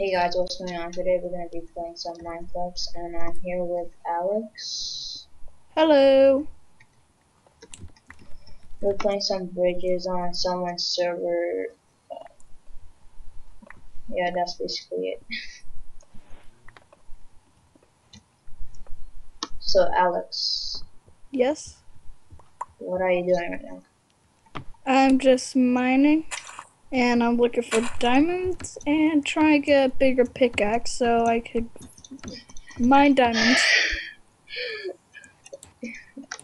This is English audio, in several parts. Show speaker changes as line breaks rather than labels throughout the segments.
Hey guys, what's going on? Today we're gonna be playing some Minecraft, and I'm here with Alex.
Hello.
We're playing some bridges on someone's server. Yeah, that's basically it. so, Alex,
Yes.
what are you doing right now?
I'm just mining and I'm looking for diamonds and trying to get a bigger pickaxe so I could mine diamonds.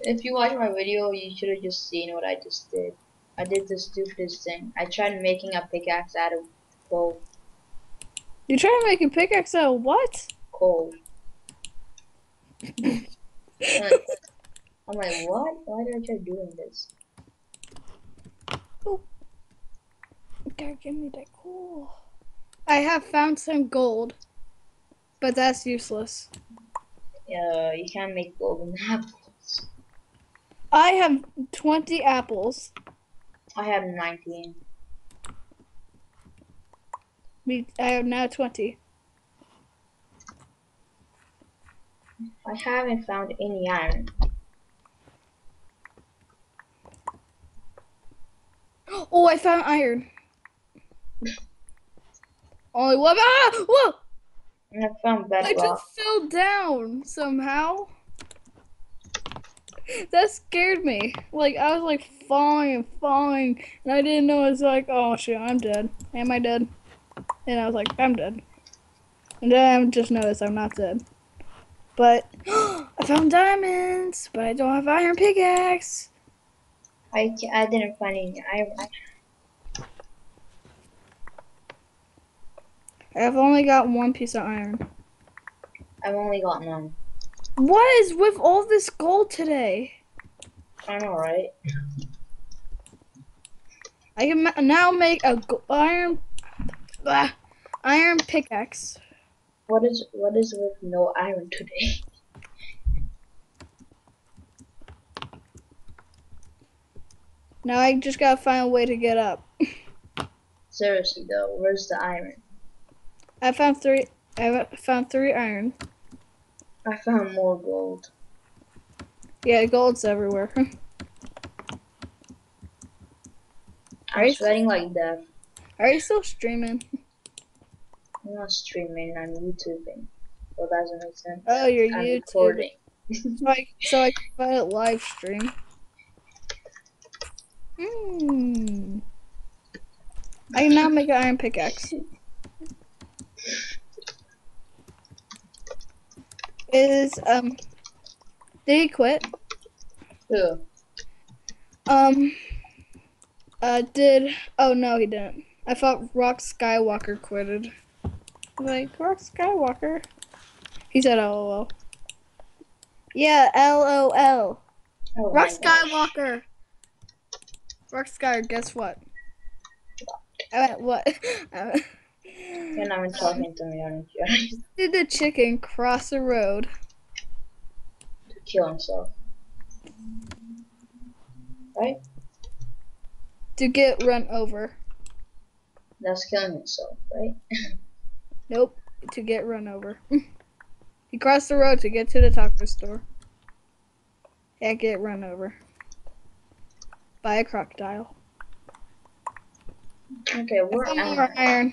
If you watch my video, you should have just seen what I just did. I did the stupidest thing. I tried making a pickaxe out of coal.
You trying to make a pickaxe out of what?
cold. I'm like, what? Why did I try doing this? Oh.
God, give me that cool. I have found some gold, but that's useless.
Uh, you can't make golden apples.
I have 20 apples.
I have 19.
Me, I have now 20.
I haven't found any iron.
Oh, I found iron. Only one. Ah! Whoa!
I found
that.
I
just fell down somehow. That scared me. Like I was like falling and falling, and I didn't know. It's like, oh shit, I'm dead. Am I dead? And I was like, I'm dead. And then I just noticed I'm not dead. But I found diamonds, but I don't have iron pickaxe.
I, I didn't find any iron.
I've only got one piece of iron.
I've only got none.
What is with all this gold today?
I know, right?
I can ma- now make a iron ah, iron pickaxe.
What is what is with no iron today?
Now I just gotta find a way to get up.
Seriously though, where's the iron?
I found three. I found three iron.
I found more gold.
Yeah, gold's everywhere.
I'm sweating like death.
Are you still streaming?
I'm not streaming, I'm YouTubing. Well, that doesn't make sense.
Oh, you're
I'm
YouTube.
recording.
So I, so I can find it live stream. Hmm. I can now make an iron pickaxe. Is um. Did he quit?
Who?
Um. Uh, did. Oh, no, he didn't. I thought Rock Skywalker quitted. Like, Rock Skywalker? He said LOL. Yeah, LOL.
Oh
Rock. Skywalker! Rock Sky, guess what? I meant what? I
You're not even talking to me, aren't you?
did the chicken cross the road?
to kill himself. Right?
to get run over?
That's killing himself, right?
Nope, to get run over. he crossed the road to get to the taco store. And get run over by a crocodile.
Okay,
we're
am
more iron.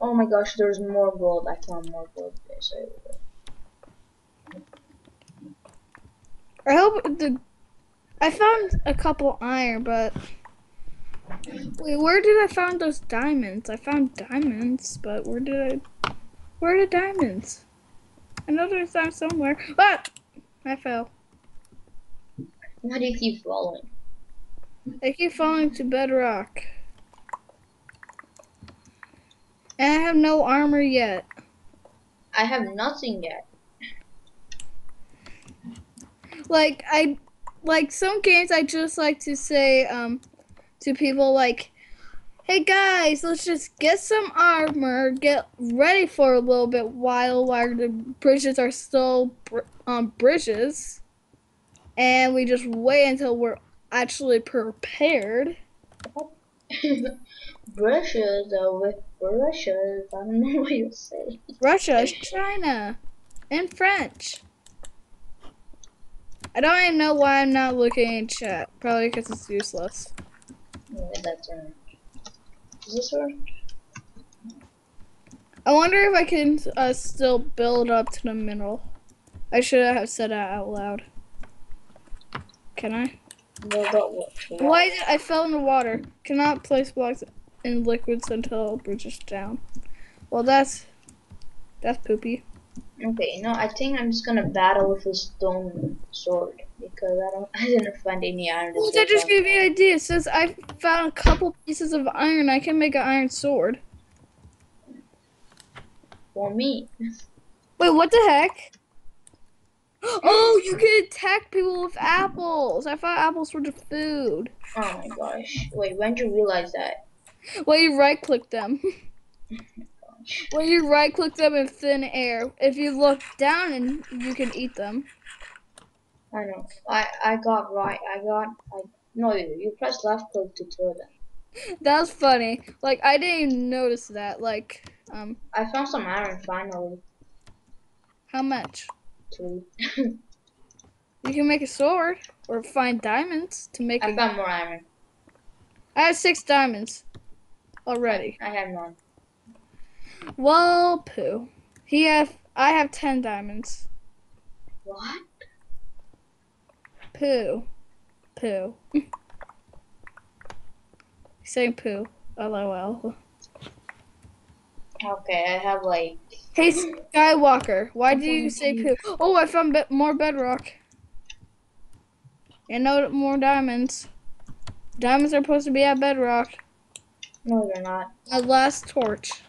Oh my gosh, there's more gold. I found more gold. Sorry.
I hope the. I found a couple iron, but wait, where did I find those diamonds? I found diamonds, but where did I? Where are the diamonds? I know there's them somewhere. Ah! I fell.
Why do you keep falling?
I keep falling to bedrock. And I have no armor yet.
I have nothing yet.
Like I like some games I just like to say um to people like Hey guys, let's just get some armor, get ready for a little bit while while the bridges are still on bridges, and we just wait until we're actually prepared.
Brushes uh, with Russia, I don't know what you're saying.
Russia is China. In French. I don't even know why I'm not looking in chat. Probably because it's useless.
Wait, that's orange. Is this orange?
I wonder if I can uh, still build up to the middle. I should have said that out loud. Can I?
No, but what?
Why did I fell in the water? Cannot place blocks in liquids until bridge is down. Well, that's that's poopy.
Okay, no, I think I'm just gonna battle with a stone sword because I don't, I didn't find any iron.
Well, that just gave me an idea. Since I found a couple pieces of iron, I can make an iron sword.
For me,
Wait, what the heck? Oh, you can attack people with apples. I thought apples were just food.
oh my gosh! Wait, when did you realize that?
Well, you right click them. Well, you right click them in thin air. If you look down, and you can eat them.
I know. I I got right. I got. I no. You, you press left click to throw them.
That was funny. Like I didn't even notice that. Like, um,
I found some iron finally.
how much?
Three.
You can make a sword or find diamonds to make
I
a.
found more iron.
I have six diamonds already.
I have none.
Well, poo. He have. I have ten diamonds.
What?
Poo. Poo. Saying poo. LOL.
Okay, I have like.
Hey Skywalker, why do you say poo? Oh, I found be- more bedrock. And no more diamonds. Diamonds are supposed to be at bedrock.
No, they're not.
My last torch.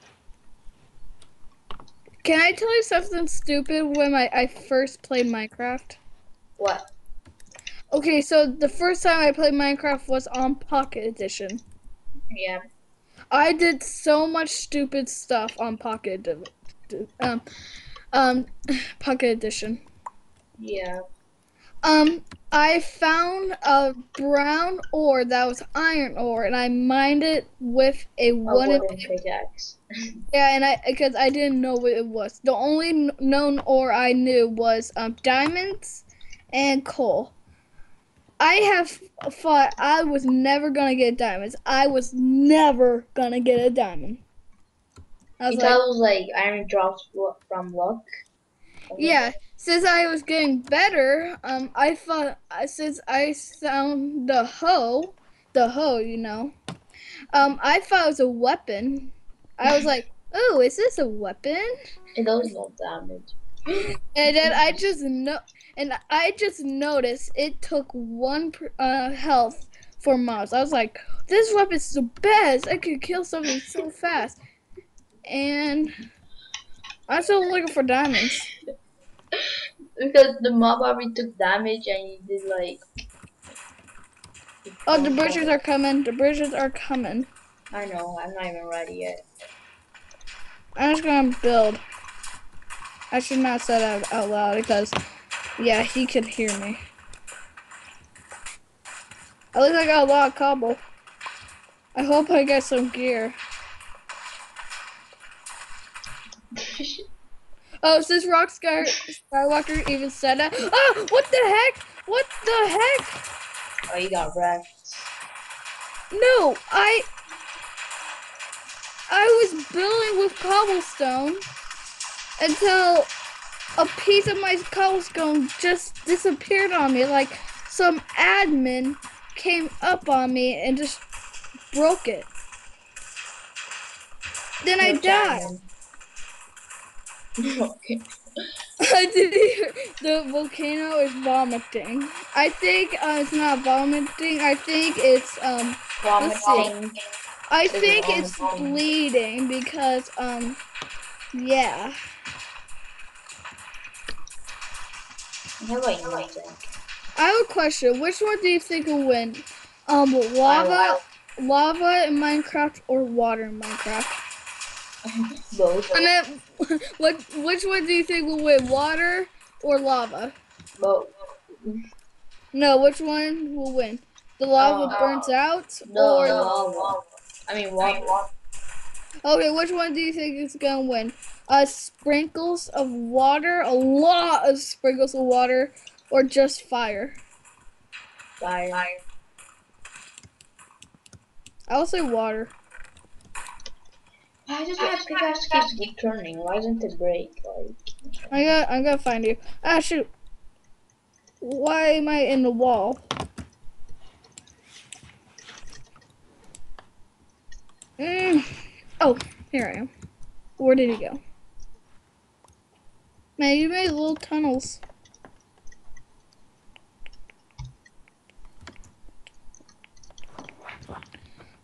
Can I tell you something stupid when I, I first played Minecraft?
What?
Okay, so the first time I played Minecraft was on Pocket Edition.
Yeah.
I did so much stupid stuff on Pocket um um Pocket Edition.
Yeah.
Um I found a brown ore that was iron ore and I mined it with a
A
wooden
pickaxe.
Yeah, and I because I didn't know what it was. The only kn- known ore I knew was um, diamonds and coal. I have thought I was never gonna get diamonds. I was never gonna get a diamond. I was
You
like,
thought it was like iron drops from luck?
Yeah. Since I was getting better, um, I thought uh, since I found the hoe, the hoe, you know, um, I thought it was a weapon. I was like, oh, is this a weapon?
It does no damage.
And then I just no, and I just noticed it took one uh, health for mobs. I was like, this weapon's the best. I could kill something so fast. And I'm still looking for diamonds.
Because the mob already took damage and you did like.
Oh, the bridges are coming. The bridges are coming.
I know. I'm not even ready yet.
I'm just gonna build. I should not say that out loud because, yeah, he could hear me. At least I got a lot of cobble. I hope I get some gear. Oh, since Rock Sky Skywalker even said that. Oh, what the heck? What the heck?
oh, you got wrecked.
No, I. I was building with cobblestone until a piece of my cobblestone just disappeared on me. Like some admin came up on me and just broke it. Then I died.
Okay.
I did hear the volcano is vomiting. I think uh, it's not vomiting. I think it's um. Let's see. I think it's
vomiting?
bleeding because um. Yeah.
You, I?
I have a question. Which one do you think will win? Um, lava, lava in Minecraft or water in Minecraft?
Both.
And then, what? Which one do you think will win? Water or lava?
Both.
No, which one will win? The lava
Uh,
burns out,
No,
or
no, lava. I mean, water.
Okay, which one do you think is gonna win? Uh, sprinkles of water, a lot of sprinkles of water, or just fire?
Fire.
I'll say water.
Why does my pickaxe keep returning? Why doesn't it break? Like,
I got. I'm gonna find you. Ah, shoot. Why am I in the wall? Mm. Oh, here I am. Where did he go? Man, you made little tunnels.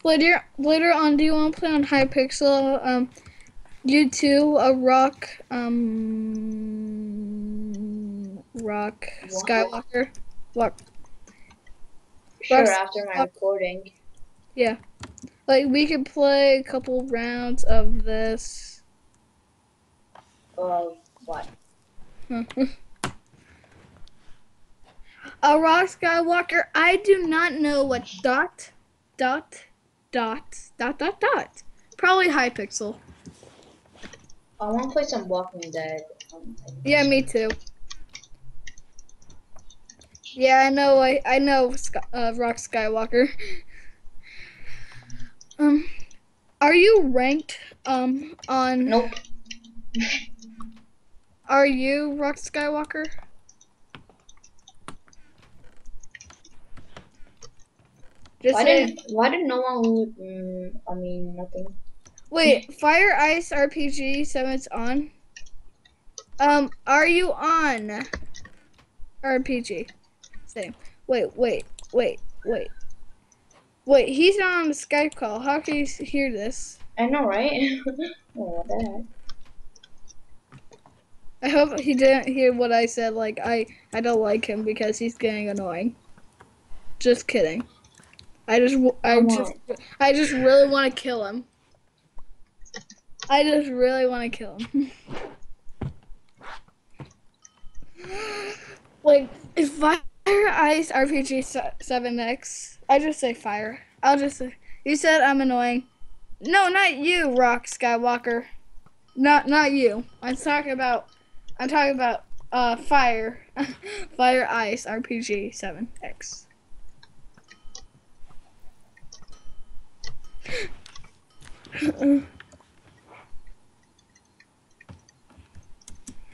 Later, later on, do you want to play on Hypixel? Um, you two, a rock, um, rock
What?
Skywalker. What?
sure,
Russ-
after my recording.
Yeah, like we could play a couple rounds of this.
Of what?
a rock Skywalker. I do not know what dot, dot, dot, dot, dot, dot. Probably Hypixel.
I want to play some Walking Dead.
Yeah, me too. Yeah, I know. I I know. Uh, Rock Skywalker. um, are you ranked? Um, on.
Nope.
Are you Rock Skywalker? Just
Why
say,
didn't Why did no one loot? Mm, I mean nothing.
wait. Fire Ice RPG seven's on. Um, are you on? RPG. Same. Wait, wait, wait, wait. Wait, he's not on the Skype call. How can you hear this?
I know, right? oh, what the heck?
I hope he didn't hear what I said. Like I, I don't like him because he's getting annoying. Just kidding. I just, I just, I just really want to kill him. I just really want to kill him. like, is Fire Ice RPG 7X? I just say fire. I'll just say. You said I'm annoying. No, not you, Rock Skywalker. Not, not you. I'm talking about. I'm talking about uh fire, fire ice RPG 7X.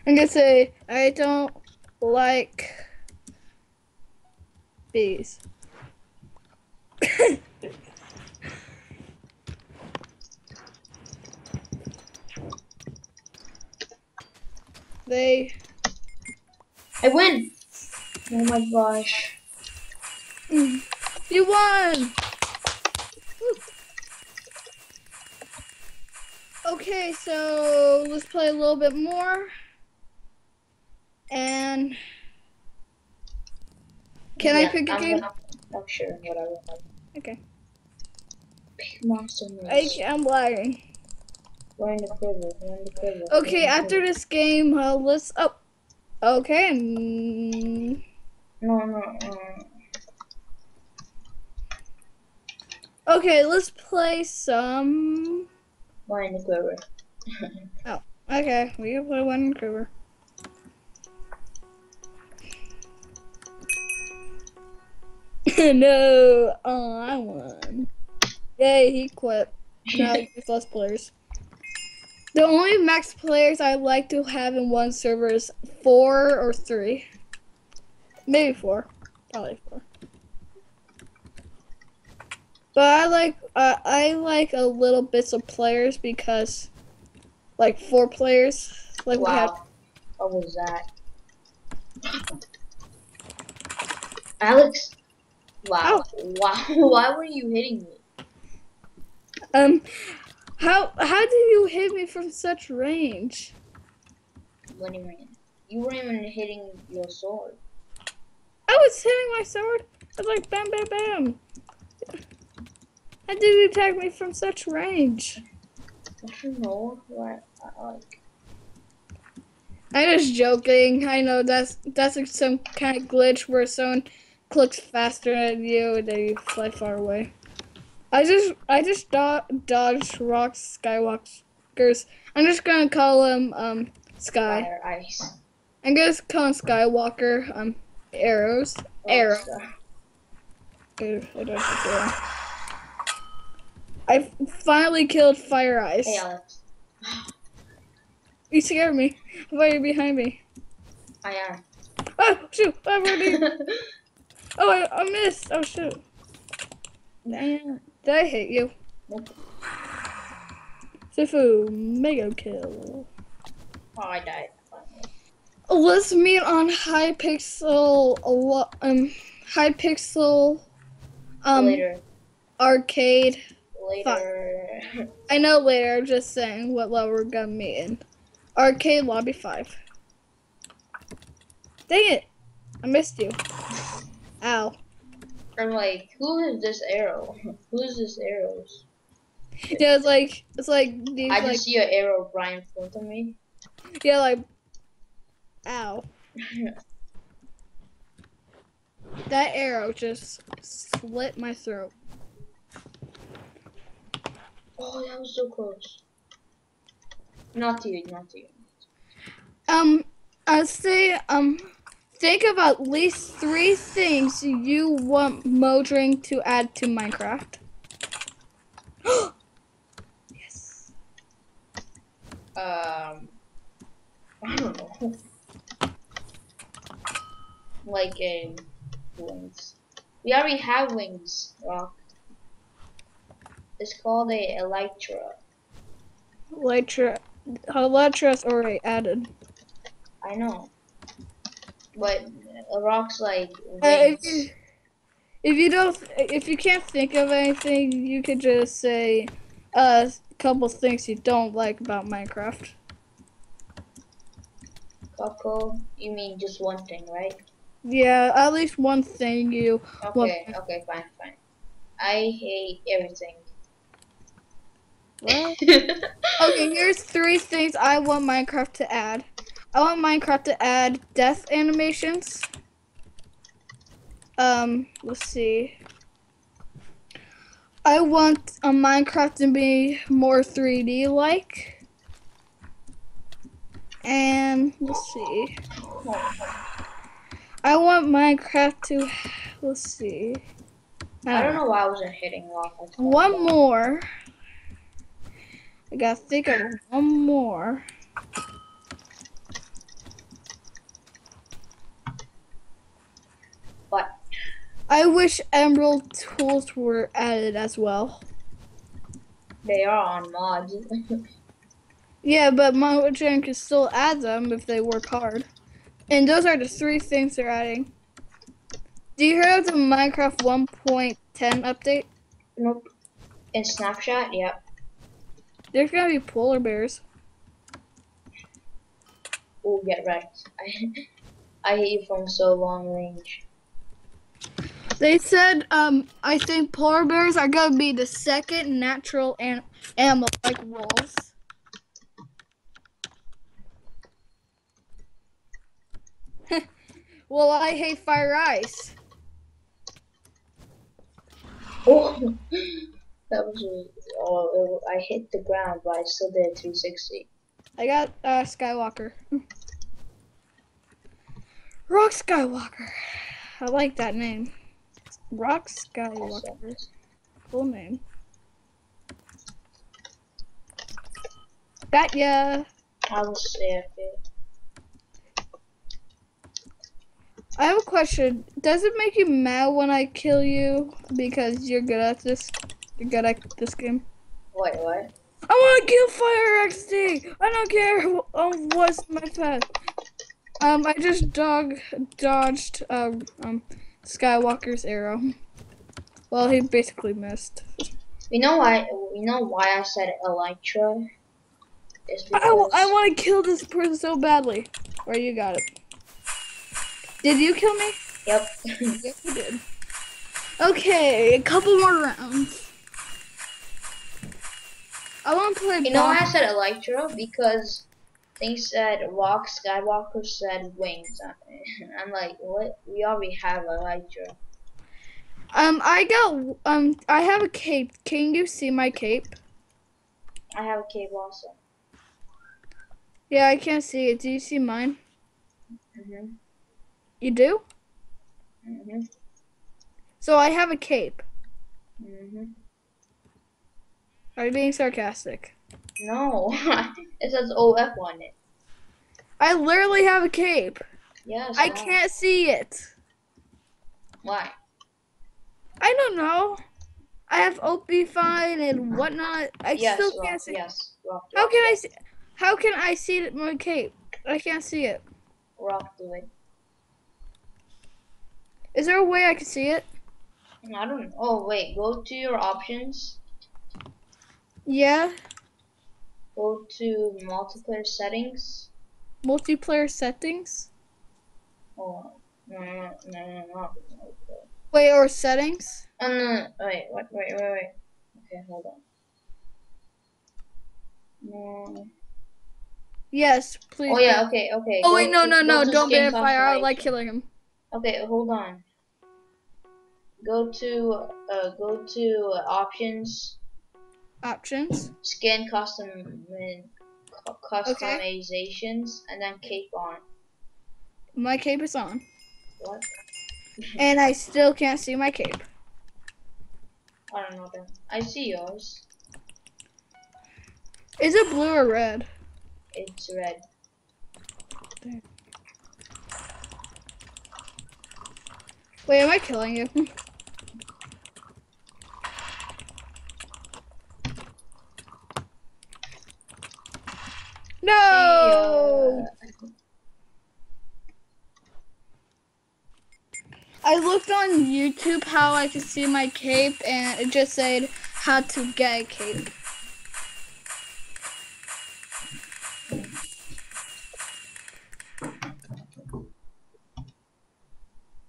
I'm gonna say I don't like bees. they
I win. Oh my gosh.
You won! Okay, so let's play a little bit more. And can I pick a
I'm
game?
Gonna, I'm sure. Whatever.
Okay.
Pick monster moves.
I, I'm lying.
In the quiver. We're in the quiver.
Okay, after
quiver.
this game, uh, let's. Oh, okay. mm,
No, no, no.
Okay, let's play some.
In the quiver.
Okay, we can play one in Kruger. no, oh, I won. Yay, he quit. Now there's less players. The only max players I like to have in one server is four or three. Maybe four. Probably four. But I like uh, I like a little bits of players because like four players. Like we have.
What was that? Alex. Wow. Wow. Why were you hitting me?
um how how did you hit me from such range?
What do you mean? You weren't even hitting your sword.
I was hitting my sword. I was like bam bam bam. How did you attack me from such range?
I don't know. What? I Like.
I'm just joking. I know that's that's like some kind of glitch where someone clicks faster than you and then you fly far away. I just I just do- dodged rocks skywalkers. I'm just gonna call him um Sky.
Fire, ice.
I'm gonna call him Skywalker. Um, arrows.
Oh,
Arrow. Dude, I don't. I finally killed Fire Ice.
Hey Alex,
You scared me. Why are you behind me?
I am.
Oh shoot! I'm already. Oh, I, I missed. Oh shoot. Man, did I hit you?
Nope.
Sifu, mega kill.
Oh, I died.
Let's meet on Hypixel, a lo- um, Hypixel, um,
later.
arcade.
Later.
I know later. I'm just saying what level we're gonna meet in. Arcade lobby five. Dang it! I missed you. Ow.
I'm like, who is this arrow? Who's this arrows?
Yeah, it's like it's like these
I
like
just see an arrow right in front of me.
yeah like. Ow. That arrow just slit my throat.
Oh, that was so close. Not to you, not to you.
Um, I'd say um, think of at least three things you want Modring to add to Minecraft. yes.
Um, I don't know. Like wings. We already have wings, Rock. It's called a elytra.
Elytra, Elytra's already added.
I know. But a rock's like
Uh, if, you, if you don't, if you can't think of anything, you could just say a couple things you don't like about Minecraft.
Coco, you mean just one thing, right?
Yeah, at least one thing you.
Okay, okay, fine, fine. I hate everything.
What? Okay, here's three things I want Minecraft to add. I want Minecraft to add death animations. Um, let's see. I want a Minecraft to be more 3D like. And let's see. I want Minecraft to let's see.
I don't know why I wasn't hitting rock.
One more. I gotta think of one more.
What?
I wish emerald tools were added as well.
They are on mods.
Yeah, but Mojang can still add them if they work hard. And those are the three things they're adding. Do you hear of the Minecraft 1.10 update?
nope. In Snapchat, yep.
There's gonna be polar bears.
Oh, get wrecked. I, I hit you from so long range.
They said, um, I think polar bears are gonna be the second natural an- animal like wolves. well, I hate fire ice.
Oh, that was really, oh, it, I hit the ground, but I still did a 360.
I got uh, Skywalker. Rock Skywalker. I like that name. Rock Skywalker. Cool name. Got ya.
I was safe.
I have a question. Does it make you mad when I kill you because you're good at this? You're good at this game.
Wait, what?
I want to kill Fire XD. I don't care who- um, what's my path. Um, I just dog dodged uh, um Skywalker's arrow. Well, he basically missed.
You know why? You know why I said elytra?
I, I want to kill this person so badly. Where you got it? Did you kill me?
Yep.
Yes, you did. Okay, a couple more rounds. I want to play.
you know why I said elytra? Because they said rock. Skywalker said wings. I'm like, what? We already have elytra.
Um, I got um, I have a cape. Can you see my cape?
I have a cape also.
Yeah, I can't see it. Do you see mine?
Mhm.
You do?
Mhm.
So I have a cape.
Mhm.
Are you being sarcastic?
No, it says OF on it.
I literally have a cape.
Yes.
I
know.
can't see it.
Why?
I don't know. I have OP fine and whatnot. I
yes,
still can't see.
Yes.
How can I see? How can I see it- my cape? I can't see it.
Rock do it?
Is there a way I can see it?
I don't. Know. Oh wait, go to your options.
Yeah.
Go to multiplayer settings.
Multiplayer settings.
Oh no no no no.
Wait, or settings?
Oh, no, no, wait, wait, wait, wait, wait. Okay, hold on. No.
Yes, please.
Oh yeah, okay, okay.
Oh
go
wait, no, no, no! Don't ban fire. I like killing him.
Okay, hold on. Go to uh, go to options,
Options.
skin custom um, cu- customizations, and then cape on.
My cape is on,
What?
and I still can't see my cape.
I don't know then. I see yours.
Is it blue or red?
It's red.
Wait, am I killing you? no! I looked on YouTube how I could see my cape, and it just said how to get a cape.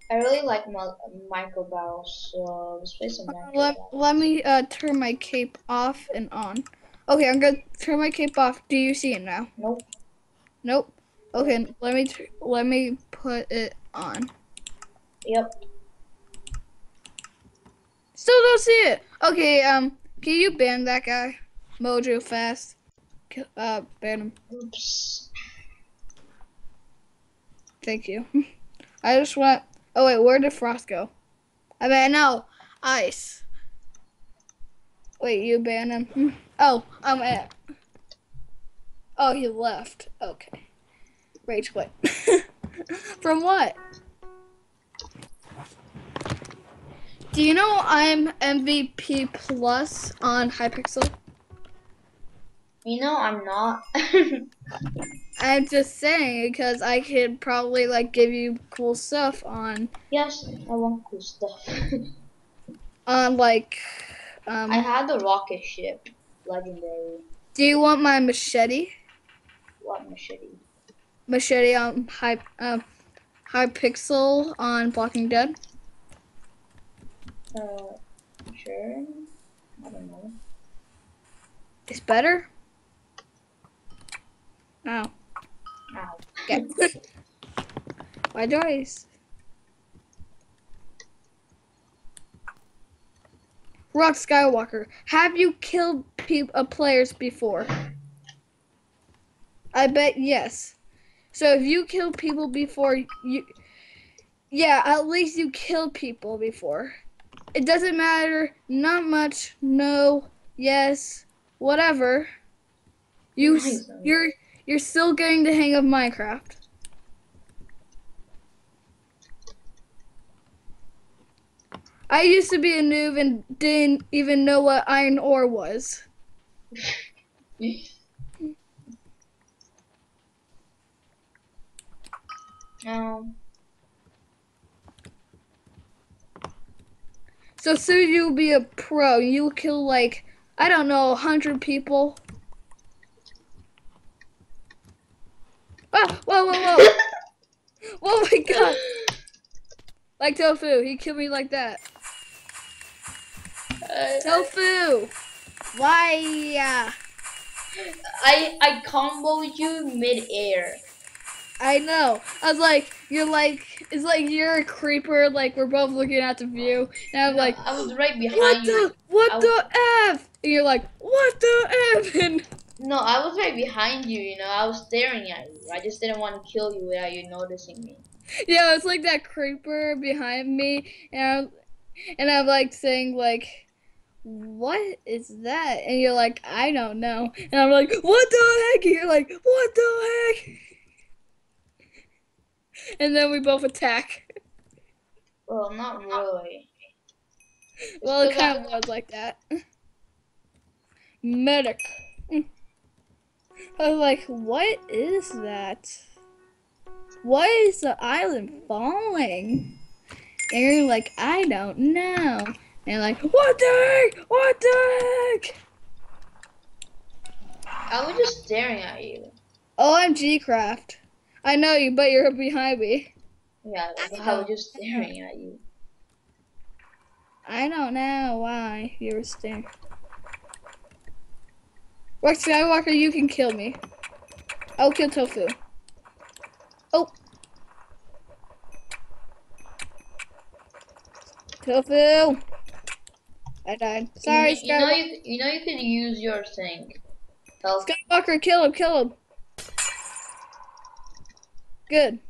I really like mil- micro battles, so let's play some micro
Let,
battles.
let me uh, turn my cape off and on. Okay, I'm gonna turn my cape off. Do you see it now?
Nope.
Nope. Okay, let me tr- let me put it on.
Yep.
Still don't see it. Okay, um, can you ban that guy, Mojo fast? Uh, ban him.
Oops.
Thank you. I just want. Oh wait, where did Frost go? I mean, no, Ice. Wait, you ban him? Oh, I'm at. Oh, he left. Okay. Rage quit. From what? Do you know I'm MVP plus on Hypixel?
You know I'm not.
I'm just saying because I could probably like give you cool stuff on
yes, I want cool stuff.
on like um.
I had the rocket ship, legendary.
Do you want my machete?
What machete?
Machete on high um Hypixel on Blocking Dead?
Uh, sure. I don't know.
It's better. Oh,
Ow.
okay. Why do I? Rock Skywalker, have you killed peop uh, players before? I bet yes. So if you killed people before, you, yeah, at least you killed people before. It doesn't matter. Not much. No. Yes. Whatever. You, you're, you're still getting the hang of Minecraft. I used to be a noob and didn't even know what iron ore was.
Um,
So soon you'll be a pro. You'll kill like I don't know, a hundred people. Oh, whoa, whoa, whoa! oh my god! Like Tofu, he killed me like that.
uh,
Tofu! Why?
I I comboed you mid air.
I know. I was like, you're like, it's like you're a creeper. Like we're both looking at the view, and I'm like,
I was right behind
what
you.
the, what
I
the f? And you're like, what the f? And
No, I was right behind you. You know, I was staring at you. I just didn't want to kill you without you noticing me.
yeah, it's like that creeper behind me, and I'm, and I'm like saying like. What is that? And you're like, I don't know. And I'm like, what the heck? And you're like, what the heck? And then we both attack.
Well, not really. It's
Well, it kind of was like that. Medic. I was like, what is that? Why is the island falling? And you're like, I don't know. And like, what the heck? What the heck?
I was just staring at you.
OMG craft. I know you, but you're behind me.
Yeah, I was just staring at you.
I don't know why you were staring. Rex Skywalker, you can kill me. I'll kill Tofu. Oh. Tofu. I died. Sorry,
you, you know you, you know you could use your thing. Health.
Skywalker, kill him, kill him. Good.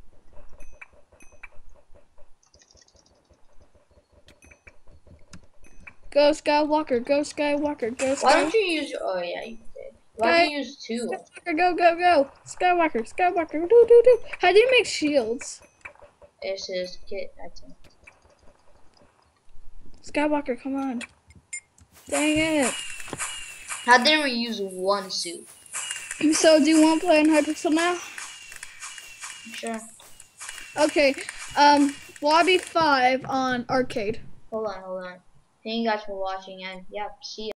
Go Skywalker, go Skywalker, go Skywalker.
Why don't you use your? Oh yeah, you did. Why don't you use two?
Skywalker, go, go, go! Skywalker, Skywalker, do, do, do. How do you make shields?
It says kit. I think.
Skywalker, come on. Dang it.
How didn't we use one suit?
So, do you want to play in Hypixel now?
Sure.
Okay, um, Lobby 5 on Arcade.
Hold on, hold on. Thank you guys for watching, and yep, see ya.